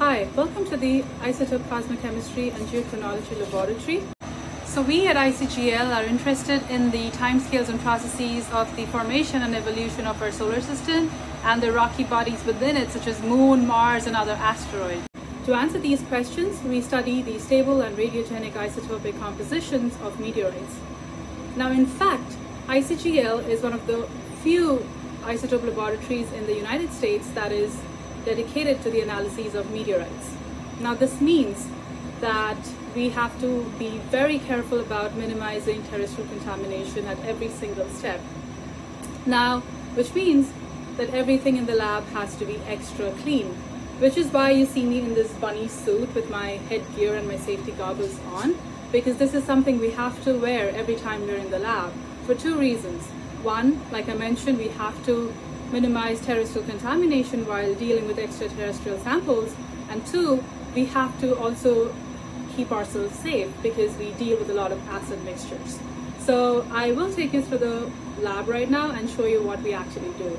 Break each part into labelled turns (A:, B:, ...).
A: Hi, welcome to the Isotope Cosmochemistry and Geochronology Laboratory. So we at ICGL are interested in the timescales and processes of the formation and evolution of our solar system and the rocky bodies within it such as Moon, Mars and other asteroids. To answer these questions, we study the stable and radiogenic isotopic compositions of meteorites. Now in fact, ICGL is one of the few isotope laboratories in the United States that is dedicated to the analyses of meteorites. Now this means that we have to be very careful about minimizing terrestrial contamination at every single step. Now, which means that everything in the lab has to be extra clean, which is why you see me in this bunny suit with my headgear and my safety goggles on, because this is something we have to wear every time we're in the lab for two reasons. One, like I mentioned, we have to minimize terrestrial contamination while dealing with extraterrestrial samples. And two, we have to also keep ourselves safe because we deal with a lot of acid mixtures. So I will take you through the lab right now and show you what we actually do.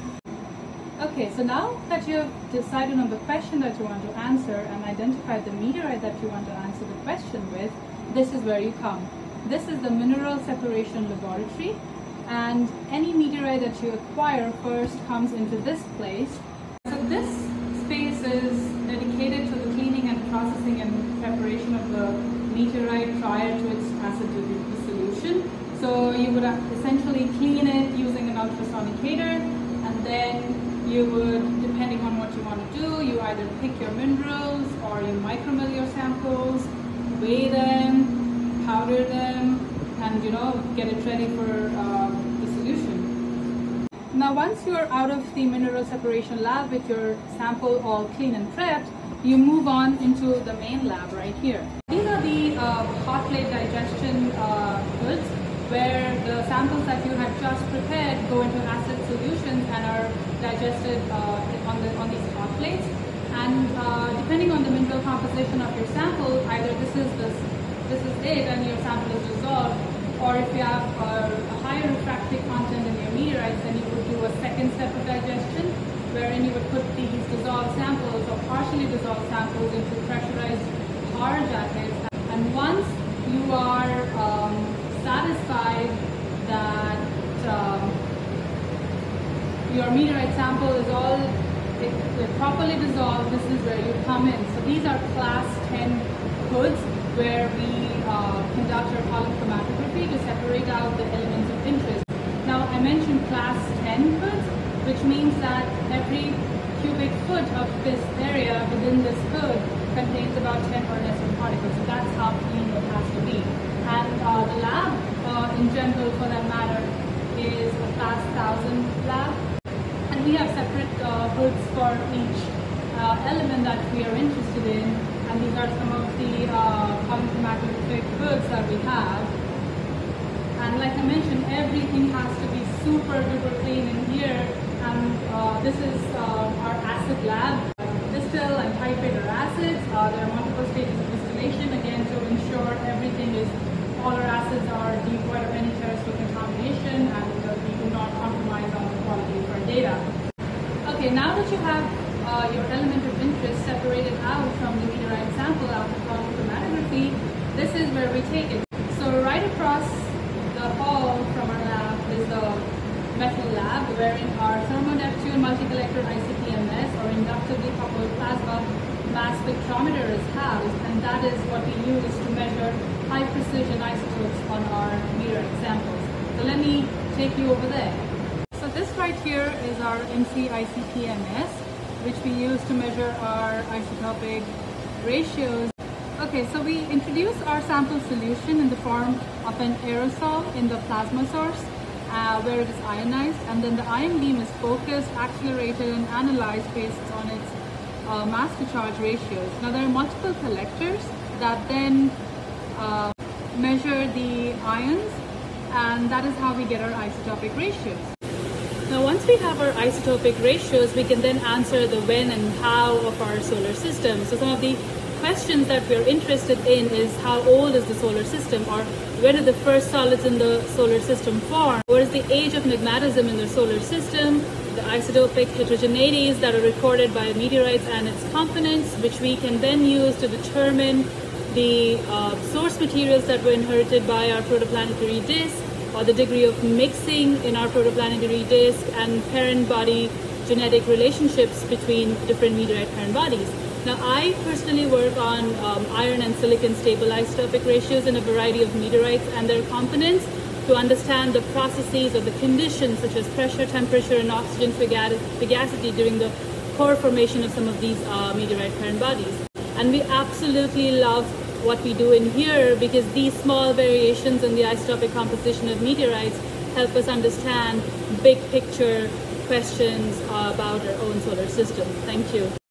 A: Okay, so now that you've decided on the question that you want to answer and identified the meteorite that you want to answer the question with, this is where you come. This is the Mineral Separation Laboratory and any meteorite that you acquire first comes into this place. So this space is dedicated to the cleaning and processing and preparation of the meteorite prior to its acid dissolution. So you would essentially clean it using an ultrasonicator and then you would, depending on what you want to do, you either pick your minerals or you micromill your samples, weigh them, powder them, and you know get it ready for uh, the solution. Now once you're out of the mineral separation lab with your sample all clean and prepped, you move on into the main lab right here. These are the uh, hot plate digestion uh, hoods where the samples that you have just prepared go into acid solutions and are digested uh, on, the, on these hot plates. And uh, depending on the mineral composition of your sample, either this is this, this is it and your sample is dissolved, or if you have a, a higher refractory content in your meteorites, then you would do a second step of digestion, wherein you would put these dissolved samples or partially dissolved samples into pressurized Parr jackets. And once you are um, satisfied that um, your meteorite sample is all it, properly dissolved, this is where you come in. So these are class 10 hoods where we uh, conduct our column chromatography to separate out the elements of interest. Now I mentioned class 10 hoods, which means that every cubic foot of this area within this hood contains about 10 or less particles. So that's how clean it has to be. And uh, the lab, uh, in general, for that matter, is a class 1000 lab. And we have separate uh, hoods for each uh, element that we are interested in and these are some of the uh, chromatographic hoods that we have. And like I mentioned, everything has to be super duper clean in here. And uh, this is uh, our acid lab. Distill and titrate our acids. Uh, there are multiple stages of distillation, again, to ensure everything is, all our acids are devoid of any terrestrial contamination and uh, we do not compromise on the quality of our data. Okay, now that you have uh, your element of interest separated out from the meteorite sample after column chromatography, this is where we take it. So right across the hall from our lab is the metal lab, wherein our Thermo-Neptune multi-collector ICP-MS or inductively coupled plasma mass spectrometer is housed, and that is what we use to measure high precision isotopes on our meteorite samples. So let me take you over there. So this right here is our MC ICP-MS which we use to measure our isotopic ratios. Okay, so we introduce our sample solution in the form of an aerosol in the plasma source uh, where it is ionized and then the ion beam is focused, accelerated and analyzed based on its uh, mass to charge ratios. Now there are multiple collectors that then uh, measure the ions and that is how we get our isotopic ratios. Now once we have our isotopic ratios, we can then answer the when and how of our solar system. So some of the questions that we're interested in is how old is the solar system or when did the first solids in the solar system form? What is the age of magmatism in the solar system? the isotopic heterogeneities that are recorded by meteorites and its components, which we can then use to determine the uh, source materials that were inherited by our protoplanetary disk, or the degree of mixing in our protoplanetary disk, and parent body genetic relationships between different meteorite parent bodies. Now, I personally work on um, iron and silicon stable isotopic ratios in a variety of meteorites and their components to understand the processes or the conditions such as pressure, temperature, and oxygen fugacity during the core formation of some of these uh, meteorite parent bodies. And we absolutely love what we do in here because these small variations in the isotopic composition of meteorites help us understand big picture questions about our own solar system. Thank you.